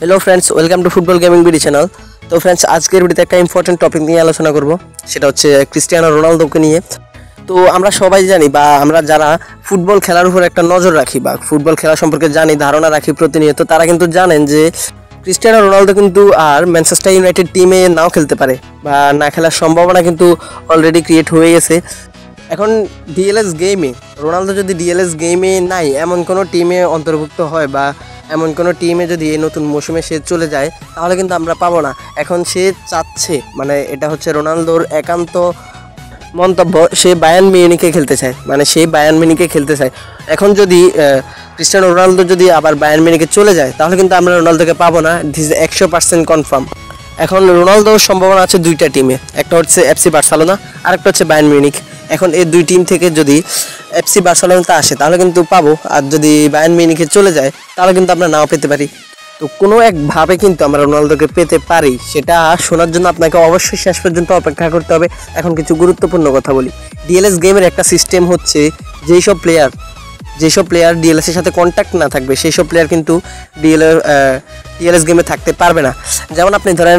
Hello friends welcome to football gaming BD channel তো friends আজকের ভিডিওতে একটা ইম্পর্টেন্ট টপিক নিয়ে আলোচনা করব। সেটা হচ্ছে ক্রিস্টিয়ানো রোনালদোকে নিয়ে। তো আমরা সবাই জানি বা আমরা যারা ফুটবল খেলার উপর একটা নজর রাখি বা ফুটবল খেলা সম্পর্কে জানি, ধারণা রাখি প্রতিনিয়ত, তারা কিন্তু জানেন যে ক্রিস্টিয়ানো রোনালদো কিন্তু আর ম্যানচেস্টার ইউনাইটেড টিমে নাও খেলতে পারে বা না খেলার সম্ভাবনা কিন্তু অলরেডি ক্রিয়েট হয়ে গেছে। এখন ডিএলএস গেমে রোনালদো যদি ডিএলএস গেমে নাই, এমন কোনো টিমে অন্তর্ভুক্ত হয় বা এমন কোনো টিমে যদি এই নতুন মৌসুমে সে চলে যায়, তাহলে কিন্তু আমরা পাবো না। এখন সে চাচ্ছে মানে এটা হচ্ছে রোনালদোর একান্ত মন্তব্য, সে বায়ান মিউনিকে খেলতে চায় মানে সেই বায়ান মিউনিকে খেলতে চায়। এখন যদি ক্রিস্টিয়ানো রোনালদো যদি আবার বায়ান মিউনিকে চলে যায়, তাহলে কিন্তু আমরা রোনালদোকে পাবো না। দিস একশো পার্সেন্ট কনফার্ম এখন রোনালদোর সম্ভাবনা আছে দুইটা টিমে একটা হচ্ছে এফসি বার্সেলোনা আর একটা হচ্ছে বায়ান মিউনিক এখন এই দুই টিম থেকে যদি এফসি বার্সেলোনাতে আসে, তাহলে কিন্তু পাবো। আর যদি বায়ান মিউনিকে চলে যায়, তাহলে কিন্তু আমরা নাও পেতে পারি। তো কোনো একভাবে কিন্তু আমরা রোনালদোকে পেতে পারি, সেটা শোনার জন্য আপনাকে অবশ্যই শেষ পর্যন্ত অপেক্ষা করতে হবে। এখন কিছু গুরুত্বপূর্ণ কথা বলি। ডিএলএস গেমের একটা সিস্টেম হচ্ছে যেই সব প্লেয়ার যেসব প্লেয়ার ডিএলএস এর সাথে কন্ট্যাক্ট না থাকবে সেই সব প্লেয়ার কিন্তু ডিএলএ ডিএলএস গেমে থাকতে পারবে না। যেমন আপনি ধরেন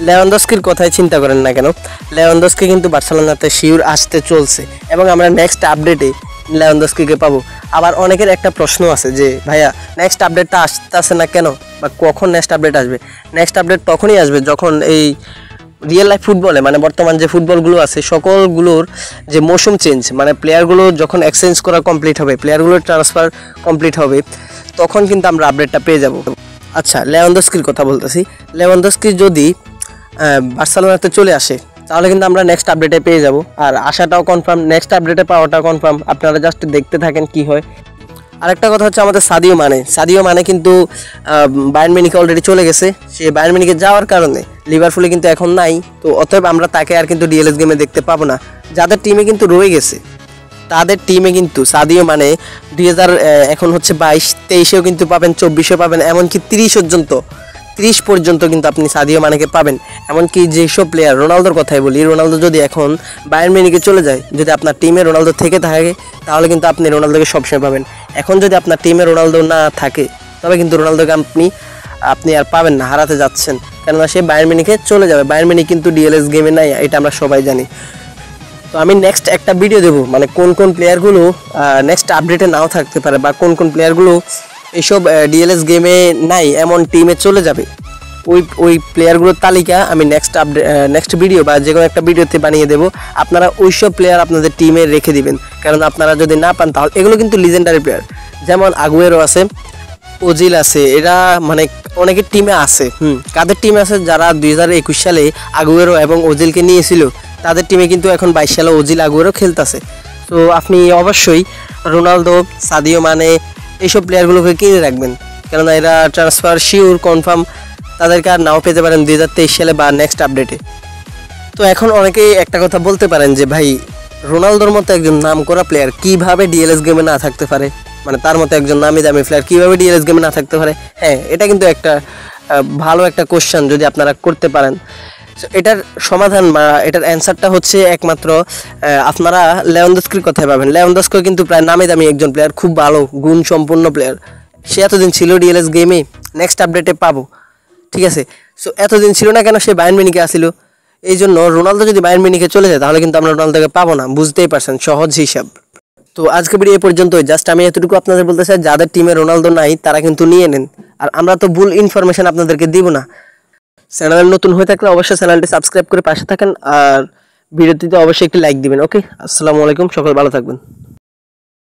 লেওয়ান্দস্কির কথাই চিন্তা করেন না কেন? লেওয়ান্দস্কি কিন্তু বার্সেলোনাতে শিওর আসতে চলছে। এবং আমরা নেক্সট আপডেটে লেওয়ান্দস্কিকে পাবো। আবার অনেকের একটা প্রশ্ন আছে যে, ভাইয়া নেক্সট আপডেটটা আসতেছে না কেন? বা কখন নেক্সট আপডেট আসবে? নেক্সট আপডেট তখনই আসবে যখন এই রিয়েল লাইফ ফুটবলে মানে বর্তমান যে ফুটবলগুলো আছে, সকলগুলোর যে মৌসুম চেঞ্জ মানে প্লেয়ারগুলো যখন এক্সচেঞ্জ করা কমপ্লিট হবে প্লেয়ারগুলোর ট্রান্সফার কমপ্লিট হবে, তখন কিন্তু আমরা আপডেটটা পেয়ে যাব। আচ্ছা লেওয়ান্দস্কির কথা বলতেছি। লেওয়ান্দস্কি যদি বার্সেলোনাতে চলে আসে। তাহলে কিন্তু আমরা নেক্সট আপডেটে পেয়ে যাব। আর আসাটাও কনফার্ম নেক্সট আপডেটে পাওয়াটাও কনফার্ম আপনারা জাস্ট দেখতে থাকেন কি হয়। আরেকটা কথা হচ্ছে আমাদের সাদিও মানে। সাদিও মানে কিন্তু বায়ান মিনিকে অলরেডি চলে গেছে। সে বায়ান মিনিকে যাওয়ার কারণে লিভারপুলে কিন্তু এখন নাই। তো অতএব আমরা তাকে আর কিন্তু ডিএলএস গেমে দেখতে পাবো না। যাদের টিমে কিন্তু রয়ে গেছে, তাদের টিমে কিন্তু সাদিও মানে দুই হাজার এখন হচ্ছে বাইশ, তেইশেও কিন্তু পাবেন, চব্বিশেও পাবেন, এমনকি তিরিশ পর্যন্ত ত্রিশ পর্যন্ত কিন্তু আপনি সাদিও মানেকে পাবেন। এমনকি যেসব প্লেয়ার রোনালদোর কথাই বলি, রোনালদো যদি এখন বায়ার মিনিকে চলে যায়, যদি আপনার টিমে রোনালদো থেকে থাকে, তাহলে কিন্তু আপনি রোনালদোকে সবসময় পাবেন। এখন যদি আপনার টিমে রোনালদো না থাকে, তবে কিন্তু রোনালদোকে আপনি আপনি আর পাবেন না, হারাতে যাচ্ছেন। কেননা সে বায়ার মিনিকে চলে যাবে। বায়ার মিনি কিন্তু ডিএলএস গেমে নাই, এটা আমরা সবাই জানি। তো আমি নেক্সট একটা ভিডিও দেবো মানে কোন কোন প্লেয়ারগুলো নেক্সট আপডেটে নাও থাকতে পারে বা কোন কোন প্লেয়ারগুলো এইসব ডিএলএস গেমে নাই, এমন টিমে চলে যাবে। ওই ওই প্লেয়ারগুলোর তালিকা আমি নেক্সট আপডেট নেক্সট ভিডিও বা যে কোনো একটা ভিডিওতে বানিয়ে দেবো। আপনারা ওই সব প্লেয়ার আপনাদের টিমে রেখে দিবেন। কারণ আপনারা যদি না পান, তাহলে এগুলো কিন্তু লিজেন্ডারি প্লেয়ার যেমন আগুয়েরও আছে ওজিল আছে, এরা মানে অনেকের টিমে আছে, হুম। কাদের টিমে আছে? যারা দুই হাজার একুশ সালে আগুয়েরো এবং ওজিলকে নিয়েছিল, তাদের টিমে কিন্তু এখন বাইশ সালে ওজিল আগুয়েরো খেলতেছে। তো আপনি অবশ্যই রোনালদো সাদিও মানে এইসব প্লেয়ারগুলোকে কিনে রাখবেন। কেননা এরা ট্রান্সফার শিওর কনফার্ম তাদেরকে আর নাও পেতে পারেন দুই হাজার তেইশ সালে বা নেক্সট আপডেটে তো এখন অনেকেই একটা কথা বলতে পারেন যে, ভাই, রোনালদোর মতো একজন নাম করা প্লেয়ার কীভাবে ডিএলএস গেমে না থাকতে পারে? মানে তার মতো একজন নামি দামি প্লেয়ার কীভাবে ডিএলএস গেমে না থাকতে পারে? হ্যাঁ এটা কিন্তু একটা ভালো একটা কোশ্চেন যদি আপনারা করতে পারেন। এটার সমাধান বা এটার অ্যান্সারটা হচ্ছে একমাত্র আপনারা লেওন্দস্কির কথাই পাবেন লেওন্দস্কো কিন্তু প্রায় নামে দামি একজন প্লেয়ার খুব ভালো গুণ সম্পন্ন প্লেয়ার সে এতদিন ছিল ডিএলএস গেমে নেক্সট আপডেটে পাবো। ঠিক আছে? সো এতদিন ছিল না কেন সে বায়ান মিনিকে আসিল? এই জন্য রোনালদো যদি বায়ান মিনিকে চলে যায়, তাহলে কিন্তু আমরা রোনালদোকে পাবো না। বুঝতেই পারছেন, সহজ হিসাব। তো আজকে ভিডিও এই পর্যন্ত জাস্ট আমি এতটুকু আপনাদের বলতে চাই, যাদের টিমে রোনালদো নাই, তারা কিন্তু নিয়ে নেন। আর আমরা তো ভুল ইনফরমেশন আপনাদেরকে দিব না। চ্যানেল নতুন হয়ে থাকলে অবশ্যই চ্যানেলটি সাবস্ক্রাইব করে পাশে থাকেন আর ভিডিওটিতে অবশ্যই একটি লাইক দিবেন ওকে আসসালামু আলাইকুম, সকাল ভালো থাকবেন।